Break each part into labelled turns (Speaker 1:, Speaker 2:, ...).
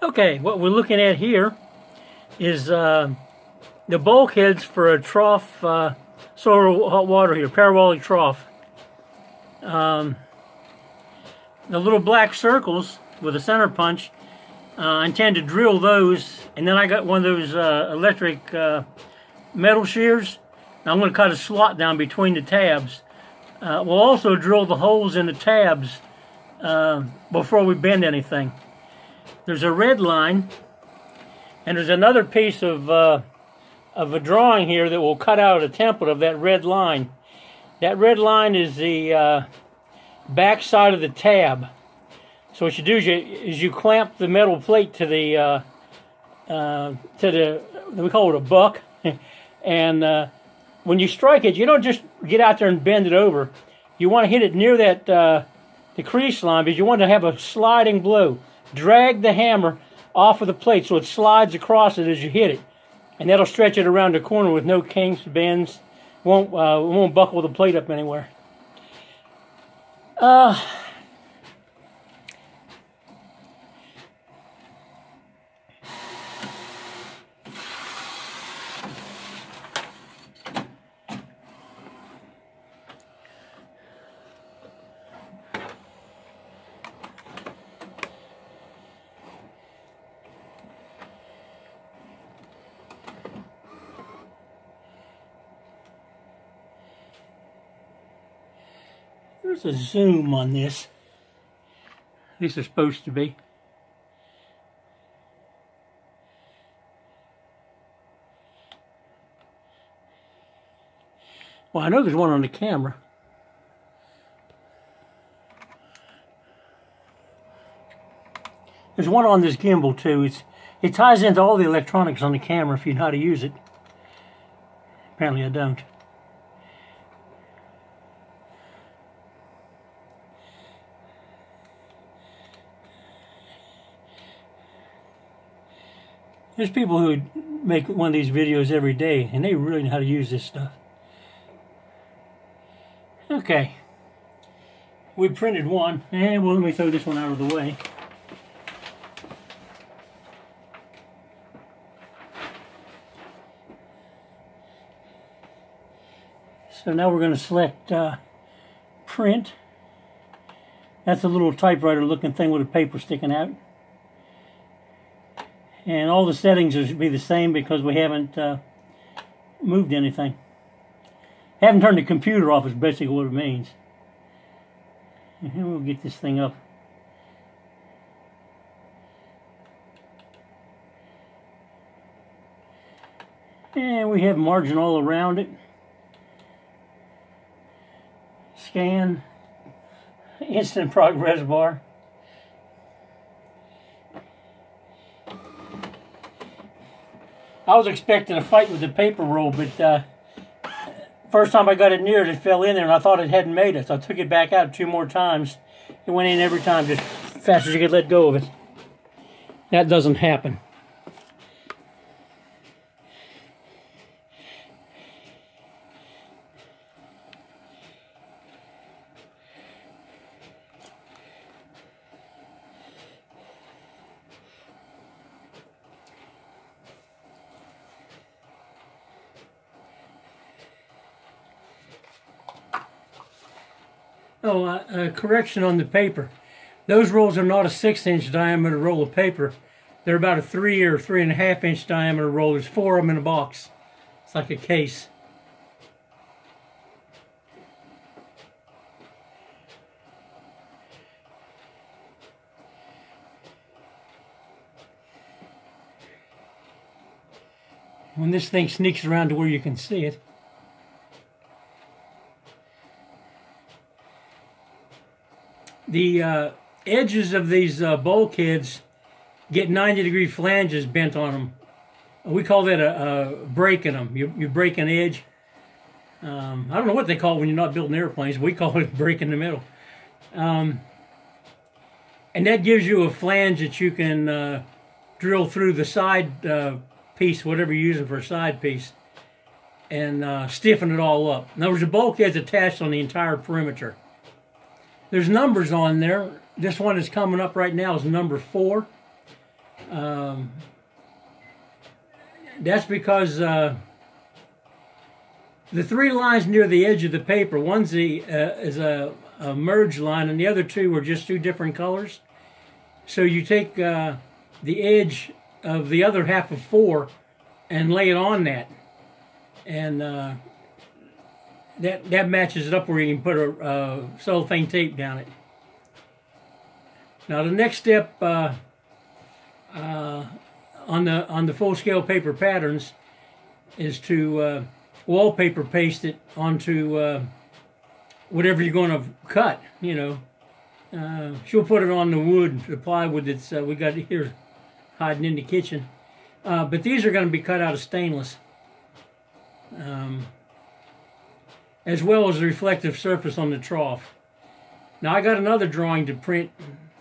Speaker 1: Okay, what we're looking at here is uh, the bulkheads for a trough uh, solar hot water here, parabolic trough. Um, the little black circles with a center punch, uh, I intend to drill those, and then I got one of those uh, electric uh, metal shears. I'm going to cut a slot down between the tabs. Uh, we'll also drill the holes in the tabs before we bend anything. There's a red line, and there's another piece of uh, of a drawing here that will cut out a template of that red line. That red line is the uh, back side of the tab. So what you do is you, is you clamp the metal plate to the uh, uh, to the we call it a buck, and uh, when you strike it, you don't just get out there and bend it over. You want to hit it near that uh, the crease line because you want to have a sliding blow. Drag the hammer off of the plate so it slides across it as you hit it, and that'll stretch it around the corner with no kinks, bends, won't uh, won't buckle the plate up anywhere. Uh, There's a zoom on this. These are supposed to be. Well, I know there's one on the camera. There's one on this gimbal too. It's it ties into all the electronics on the camera if you know how to use it. Apparently I don't. There's people who make one of these videos every day, and they really know how to use this stuff. Okay. We printed one, and well, let me throw this one out of the way. So now we're going to select uh, print. That's a little typewriter looking thing with a paper sticking out and all the settings should be the same because we haven't uh, moved anything. Haven't turned the computer off is basically what it means. And we'll get this thing up. And we have margin all around it. Scan. Instant progress bar. I was expecting a fight with the paper roll, but uh, first time I got it near it, it fell in there, and I thought it hadn't made it. So I took it back out two more times. It went in every time, just fast as you could let go of it. That doesn't happen. Oh, a correction on the paper. Those rolls are not a six inch diameter roll of paper. They're about a three or three and a half inch diameter roll. There's four of them in a box. It's like a case. When this thing sneaks around to where you can see it, the uh, edges of these uh, bulkheads get 90 degree flanges bent on them. We call that a, a break in them. You, you break an edge. Um, I don't know what they call it when you're not building airplanes. We call it break in the middle. Um, and that gives you a flange that you can uh, drill through the side uh, piece, whatever you're using for a side piece, and uh, stiffen it all up. In other words, the bulkhead's attached on the entire perimeter. There's numbers on there. This one is coming up right now is number four. Um, that's because uh, the three lines near the edge of the paper, one's the, uh, is a, a merge line and the other two were just two different colors. So you take uh, the edge of the other half of four and lay it on that. And uh, that, that matches it up where you can put a uh, cellophane tape down it. Now the next step uh, uh, on the on the full scale paper patterns is to uh, wallpaper paste it onto uh, whatever you're going to cut. You know, uh, she'll put it on the wood, the plywood that's we got here hiding in the kitchen. But these are going to be cut out of stainless, um, as well as the reflective surface on the trough. Now I got another drawing to print,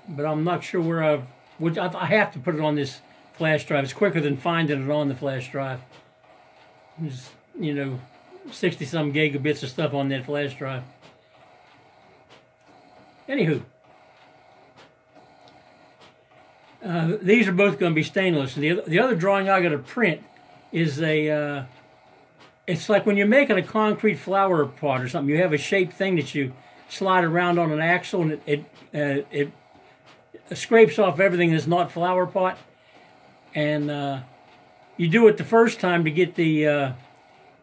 Speaker 1: but I'm not sure where I've. Which I have to put it on this flash drive. It's quicker than finding it on the flash drive. There's, you know, 60 some gigabits of stuff on that flash drive. Anywho, uh, these are both going to be stainless. The, the other drawing I got to print is a, uh, it's like when you're making a concrete flower pot or something, you have a shaped thing that you slide around on an axle and it, it, uh, it scrapes off everything that's not flower pot. And uh, you do it the first time to get the uh,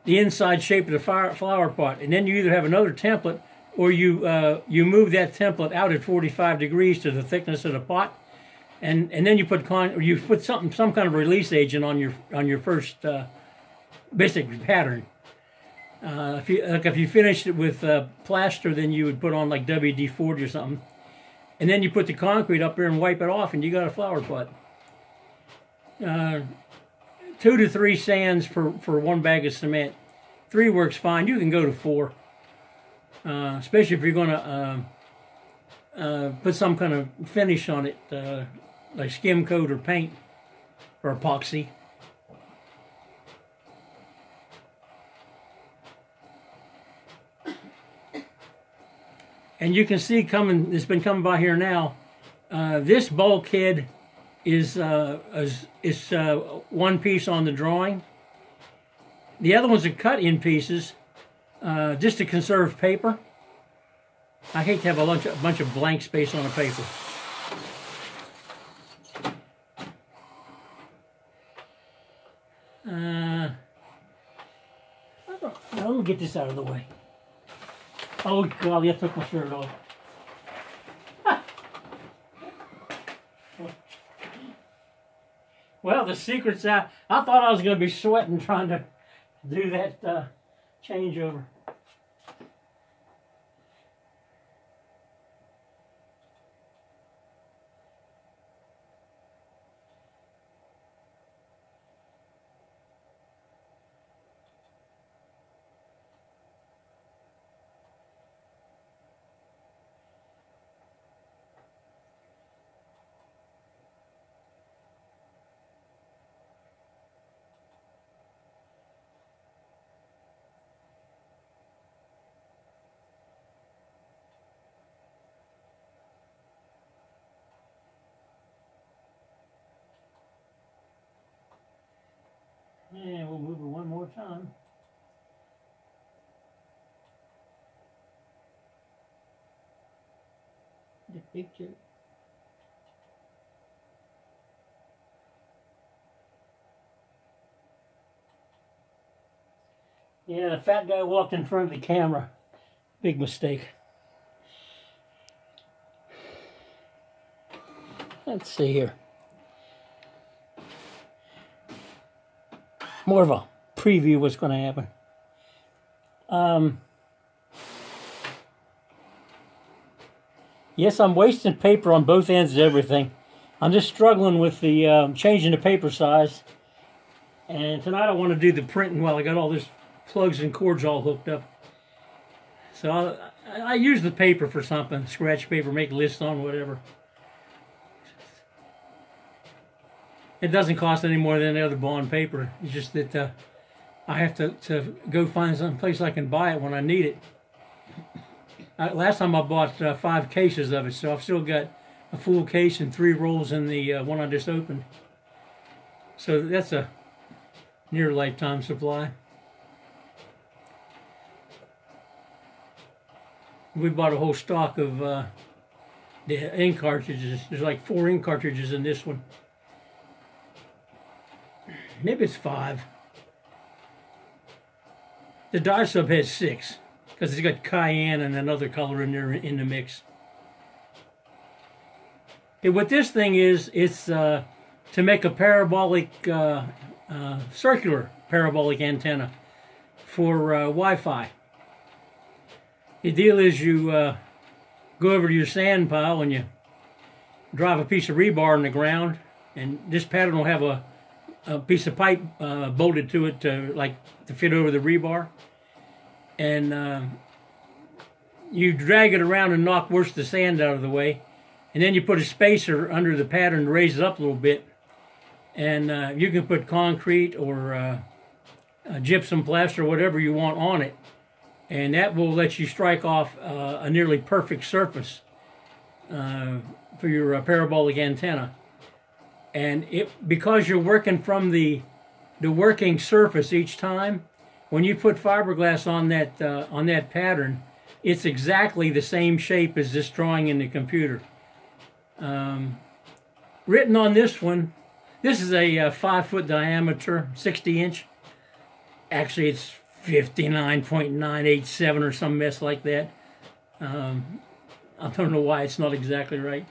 Speaker 1: the inside shape of the fire, flower pot, and then you either have another template or you uh, you move that template out at 45 degrees to the thickness of the pot, and and then you put con you put something some kind of release agent on your on your first uh, basic pattern. Uh, if you like if you finished it with uh, plaster, then you would put on like WD-40 or something, and then you put the concrete up there and wipe it off, and you got a flower pot uh, two to three sands for, for one bag of cement. Three works fine. You can go to four, uh, especially if you're going to uh, uh, put some kind of finish on it, like skim coat or paint or epoxy. And you can see coming, it's been coming by here now, uh, this bulkhead is uh, is, is uh, one piece on the drawing. The other ones are cut in pieces uh, just to conserve paper. I hate to have a bunch, of, a bunch of blank space on a paper. Uh, me get this out of the way. Oh, golly, I took my shirt off. Well, the secret's out. I thought I was going to be sweating trying to do that uh, changeover. And we'll move it one more time. The picture. Yeah, the fat guy walked in front of the camera. Big mistake. Let's see here. more of a preview what's going to happen. Um, yes, I'm wasting paper on both ends of everything. I'm just struggling with the um, changing the paper size. And tonight I want to do the printing while I got all this plugs and cords all hooked up. So I, I use the paper for something, scratch paper, make lists on whatever. It doesn't cost any more than any other bond paper. It's just that uh, I have to, to go find some place I can buy it when I need it. Uh, last time I bought uh, five cases of it, so I've still got a full case and three rolls in the uh, one I just opened. So that's a near lifetime supply. We bought a whole stock of uh, the ink cartridges. There's like four ink cartridges in this one. Maybe it's five. The dye sub has six because it's got cyan and another color in there in the mix. And what this thing is, it's uh, to make a parabolic, uh, uh, circular parabolic antenna for uh, Wi-Fi. The deal is you uh, go over to your sand pile and you drive a piece of rebar in the ground, and this pattern will have a, a piece of pipe uh, bolted to it to like to fit over the rebar, and uh, you drag it around and knock worst of the sand out of the way, and then you put a spacer under the pattern to raise it up a little bit, and uh, you can put concrete or uh, gypsum plaster, whatever you want on it, and that will let you strike off uh, a nearly perfect surface uh, for your uh, parabolic antenna. And it because you're working from the the working surface each time, when you put fiberglass on that uh, on that pattern, it's exactly the same shape as this drawing in the computer. Um, written on this one, this is a, uh, five foot diameter, 60 inch. Actually, it's 59.987 or some mess like that. Um, I don't know why it's not exactly right.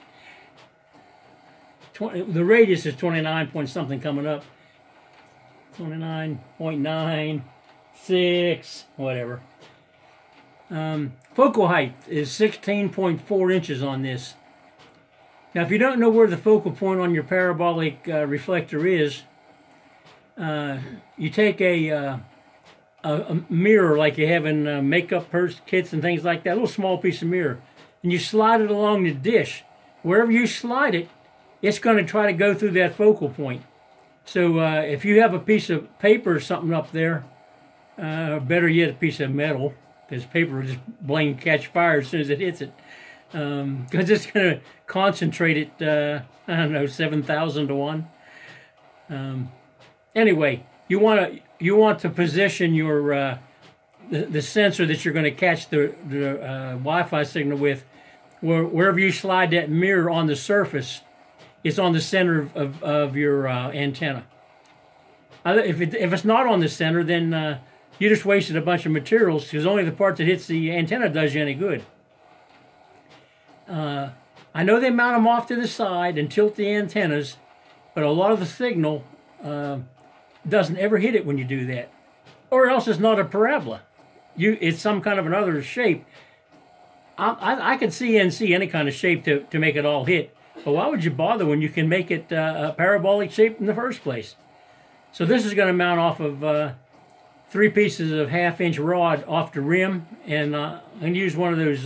Speaker 1: 20, the radius is 29 point something coming up. 29.96, whatever. Um, focal height is 16.4 inches on this. Now, if you don't know where the focal point on your parabolic uh, reflector is, uh, you take a uh, a, a mirror like you have in uh, makeup purse kits and things like that, a little small piece of mirror, and you slide it along the dish. Wherever you slide it, it's going to try to go through that focal point. So uh, if you have a piece of paper or something up there, uh, better yet, a piece of metal, because paper will just blame catch fire as soon as it hits it. Because um, it's going to concentrate it, uh, I don't know, 7,000 to 1. Um, anyway, you want to you want to position your uh, the, the, sensor that you're going to catch the, the uh, Wi-Fi signal with, where, wherever you slide that mirror on the surface, it's on the center of, of, of your uh, antenna. If, it, if it's not on the center, then uh, you just wasted a bunch of materials because only the part that hits the antenna does you any good. Uh, I know they mount them off to the side and tilt the antennas, but a lot of the signal uh, doesn't ever hit it when you do that. Or else it's not a parabola. You, It's some kind of another shape. I, I, I could see and see any kind of shape to, to make it all hit. But why would you bother when you can make it uh, a parabolic shape in the first place? So this is going to mount off of uh, three pieces of half-inch rod off the rim. And uh, I'm going to use one of those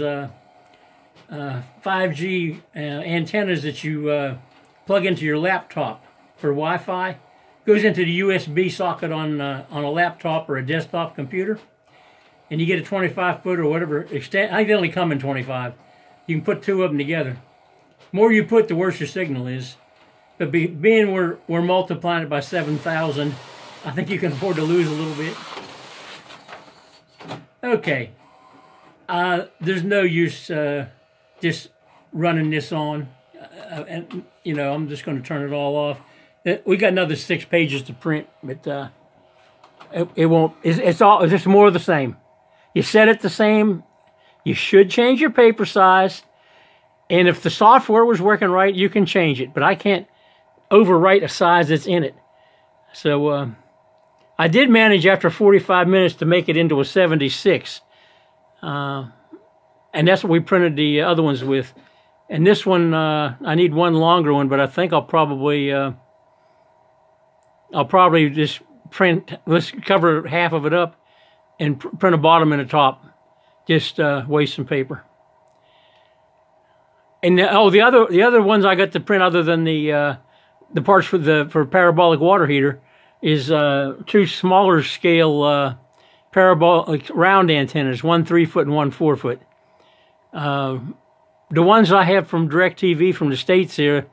Speaker 1: 5G uh, uh, uh, antennas that you plug into your laptop for Wi-Fi goes into the USB socket on on a laptop or a desktop computer, and you get a 25 foot or whatever extent. I think they only come in 25. You can put two of them together. More you put, the worse your signal is. But be, being we're we're multiplying it by 7,000, I think you can afford to lose a little bit. Okay, uh, there's no use uh, just running this on, uh, and you know I'm just going to turn it all off. Uh, we got another six pages to print, but uh, it, it, won't. It's, it's all. It's just more of the same. You set it the same. You should change your paper size, and if the software was working right, you can change it. But I can't overwrite a size that's in it. So uh, I did manage after 45 minutes to make it into a 76, uh, and that's what we printed the other ones with. And this one, uh, I need one longer one, but I think I'll probably uh, I'll probably just print, let's cover half of it up and print a bottom and a top. Just uh, waste some paper. And the, oh, the other the other ones I got to print other than the uh, the parts for the for parabolic water heater is uh, two smaller scale uh, parabolic round antennas, one three foot and one four foot. Uh, the ones I have from DirecTV from the states here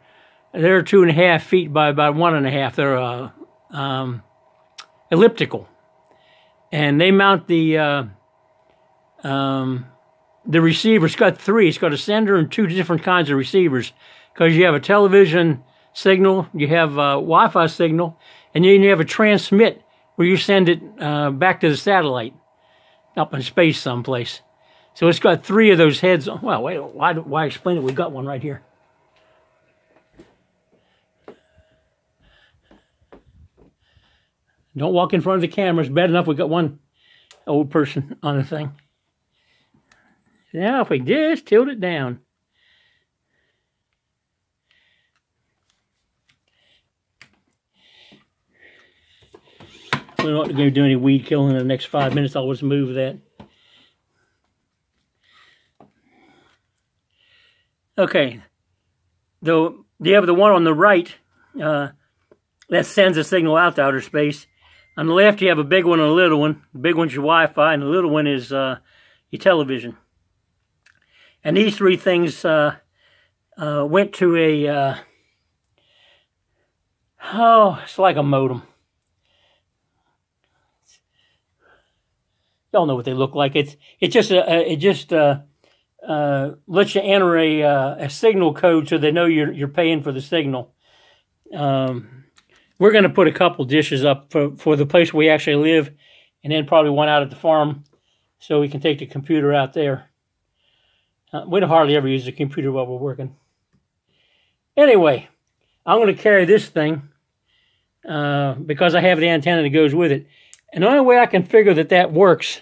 Speaker 1: they're two and a half feet by about one and a half. They're uh, um, elliptical, and they mount the uh, um, the receiver. It's got three. It's got a sender and two different kinds of receivers because you have a television signal, you have a Wi-Fi signal, and then you have a transmit where you send it uh, back to the satellite up in space someplace. So it's got three of those heads. Well, wait, why, why explain it? We've got one right here. Don't walk in front of the camera. It's bad enough we've got one old person on the thing. Now, if we just tilt it down. We're not going to do any weed killing in the next five minutes. I'll just move that. Okay. Though you have the one on the right uh, that sends a signal out to outer space. On the left, you have a big one and a little one. The big one's your Wi-Fi, and the little one is uh, your television. And these three things uh, uh went to a, uh, oh, it's like a modem. Y'all know what they look like. It's it just a, it just uh, uh, lets you enter a uh, a signal code so they know you're you're paying for the signal. Um, we're going to put a couple dishes up for for the place we actually live, and then probably one out at the farm, so we can take the computer out there. Uh, we hardly ever use the computer while we're working. Anyway, I'm going to carry this thing uh, because I have the antenna that goes with it. And the only way I can figure that that works,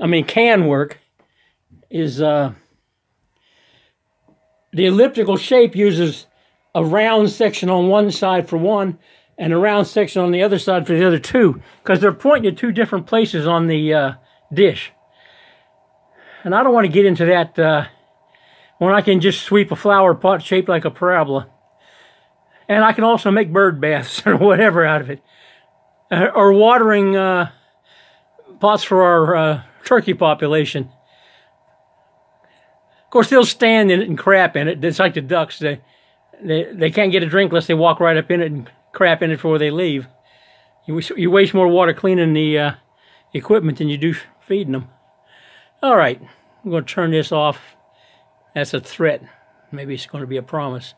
Speaker 1: I mean, can work, is uh, the elliptical shape uses a round section on one side for one and a round section on the other side for the other two because they're pointing at two different places on the uh, dish. And I don't want to get into that uh, when I can just sweep a flower pot shaped like a parabola. And I can also make bird baths or whatever out of it uh, or watering uh, pots for our uh, turkey population. Of course, they'll stand in it and crap in it. It's like the ducks. They, they, they can't get a drink unless they walk right up in it and crap in it before they leave. You, you waste more water cleaning the uh, equipment than you do feeding them. All right, I'm going to turn this off. That's a threat. Maybe it's going to be a promise.